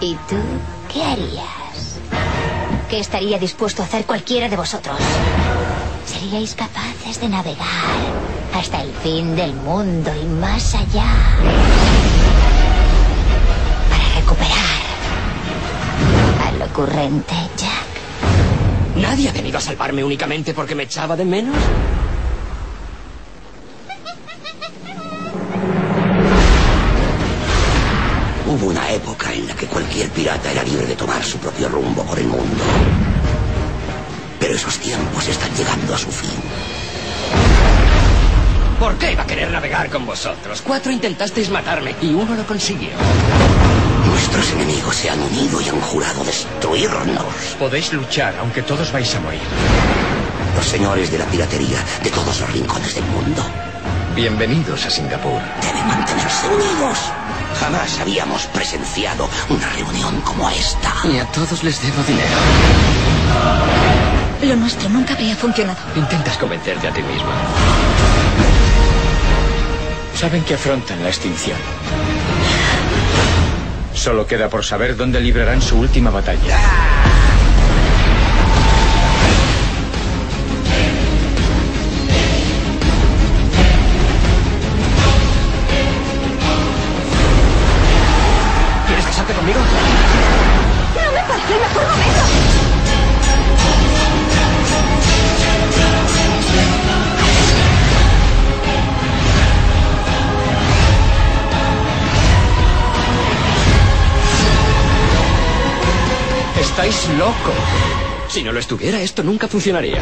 ¿Y tú qué harías? ¿Qué estaría dispuesto a hacer cualquiera de vosotros? ¿Seríais capaces de navegar hasta el fin del mundo y más allá? Para recuperar al ocurrente Jack. ¿Nadie ha venido a salvarme únicamente porque me echaba de menos? Hubo una época en la que cualquier pirata era libre de tomar su propio rumbo por el mundo. Pero esos tiempos están llegando a su fin. ¿Por qué iba a querer navegar con vosotros? Cuatro intentasteis matarme y uno lo consiguió. Nuestros enemigos se han unido y han jurado destruirnos. Podéis luchar, aunque todos vais a morir. Los señores de la piratería de todos los rincones del mundo Bienvenidos a Singapur. deben mantenerse unidos. Jamás habíamos presenciado una reunión como esta. Y a todos les debo dinero. Lo nuestro nunca habría funcionado. Intentas convencerte a ti misma. Saben que afrontan la extinción. Solo queda por saber dónde librarán su última batalla. Casarte conmigo? ¡No me parece el mejor momento! Estáis locos. Si no lo estuviera, esto nunca funcionaría.